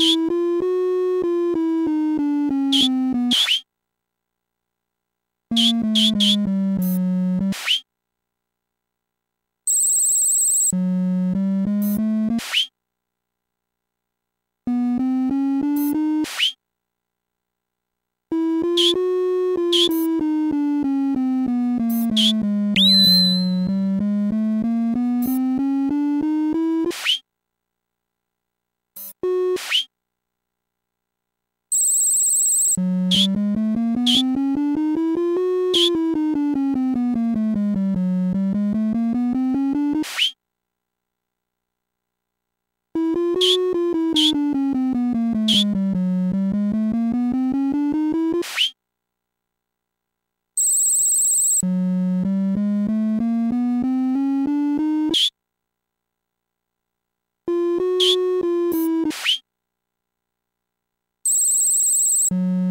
Shh, shh, shh. you